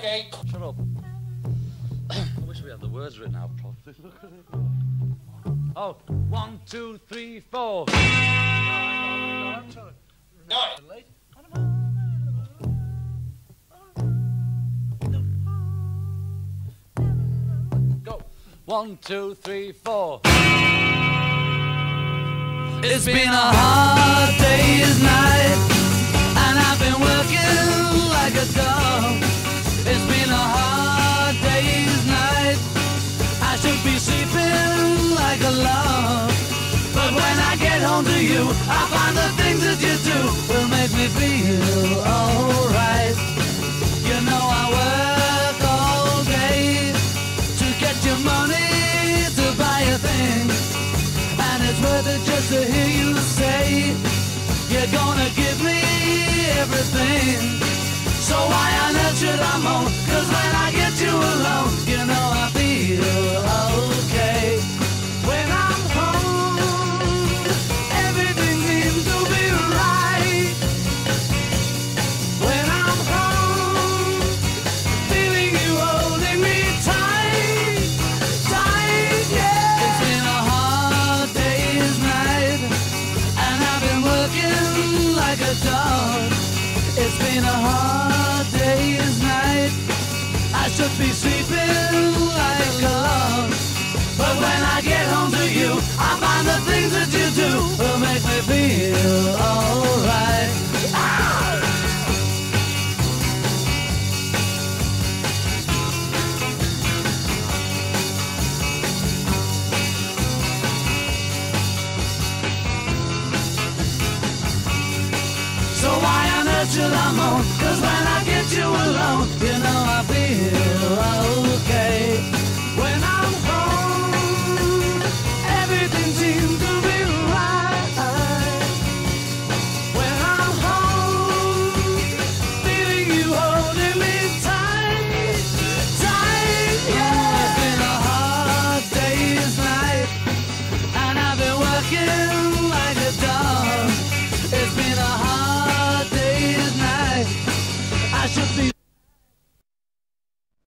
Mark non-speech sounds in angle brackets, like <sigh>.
reggae. Shut up. <coughs> I wish we had the words written out properly. Look at it. Oh, one, two, three, four. Nine. Go. One, two, three, four. It's been a hard day's night, log. But when I get home to you, I find the things that you do will make me feel alright. You know I work all day to get your money to buy a thing. And it's worth it just to hear you say You're gonna give me everything So why on earth should I moan? It's a hard day's night. I should be sleeping like a on earth should I moan? Cause when I get you alone, you know I feel okay. When I'm home, everything seems to be right. When I'm home, feeling you holding me tight, tight, yeah. It's been a hard day's night, and I've been working should be.